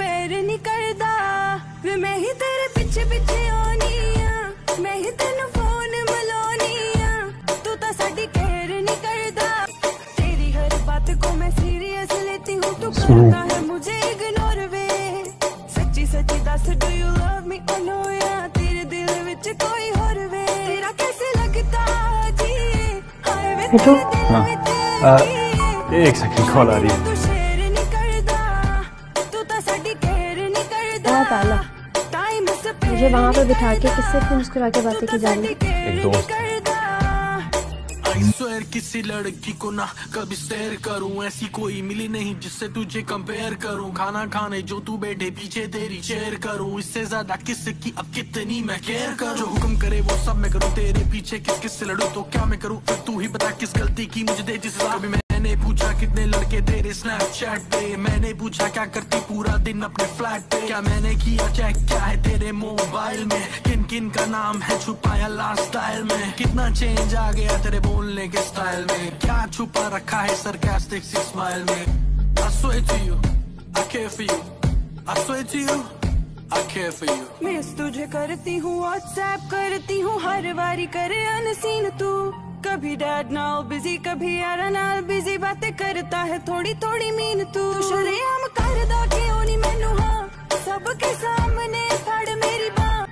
पैर नी वे मैं ही तेरे पीछे पीछे आनी मैं ही फ़ोन तू तो साडी तेरी हर बात को मैं सीरियस लेती हूँ। तू करता है मुझे इग्नोर वे। सच्ची सच्ची दस do you love me no या तेरे दिल विच कोई और वे। तेरा कैसे लगता जी हाय वे तो- हाँ। एक सेकंड कॉल आ रही है। बहुत आला मुझे वहाँ पर बिठा के किससे इतनी मुस्कुरा के बातें की जा रही एक दोस्त। स्वेर किसी लड़की को ना कभी शेयर करूँ। ऐसी कोई मिली नहीं जिससे तुझे कंपेयर करूँ। खाना खाने जो तू बैठे पीछे तेरी शेयर करूँ। इससे ज़्यादा किसकी अब कितनी मैं केयर करूँ? जो हुक्म करे वो सब मैं करूँ। तेरे पीछे किस किस से लड़ूं? तो क्या मैं करूँ? तू ही बता किस गलती की मुझे दे जिस कभी मैंने पूछा कितने लड़के तेरे स्नैपचैट पे? मैंने पूछा क्या करती पूरा दिन अपने फ्लैट पे? क्या मैंने किया चेक क्या है तेरे मोबाइल में? किन किन का नाम है छुपाया लास्ट स्टाइल में? कितना चेंज आ गया तेरे बोलने के स्टाइल में? क्या छुपा रखा है सरकास्टिक सी स्माइल में. मिस तुझे करती हूँ व्हाट्सएप करती हूँ, हर बारी करे अनसीन तू। कभी डैड नाल बिज़ी, कभी यार नाल बिज़ी। बातें करता है थोड़ी थोड़ी मीन तू। शरेआम कर दा क्यों नहीं मैनू? हाँ सबके सामने फड़ मेरी बाँ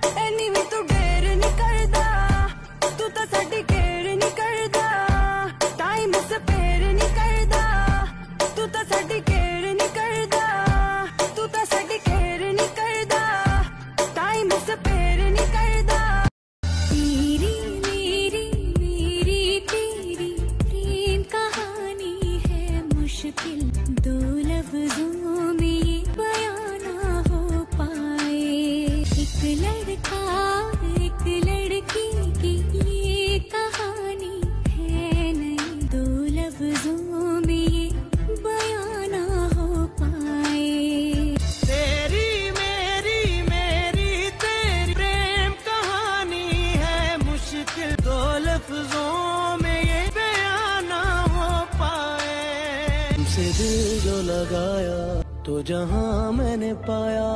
लफ्जों में ये बयाना हो पाए। तुमसे दिल जो लगाया तो जहाँ मैंने पाया,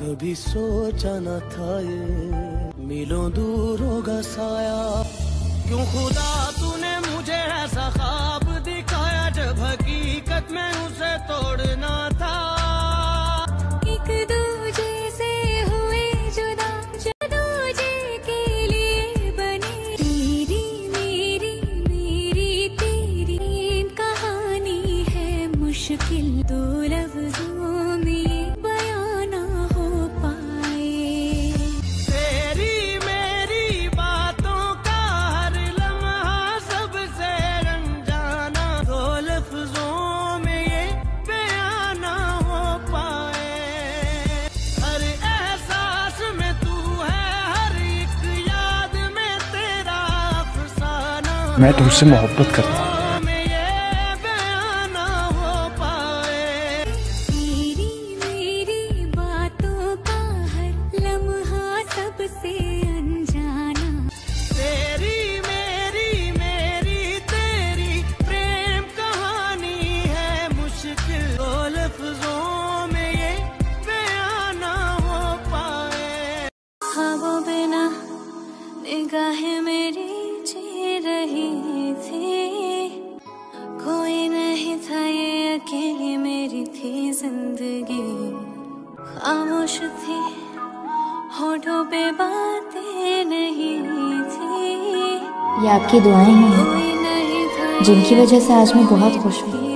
कभी सोचा न था ये। मिलो दूर होगा साया, क्यों खुदा तूने मुझे ऐसा ख्वाब मैं तुमसे मोहब्बत करता हूँ। में ज़िंदगी खामोश थी होठों पे बातें नहीं थी। ये आपकी दुआएँ हैं जिनकी वजह से आज मैं बहुत खुश हूँ।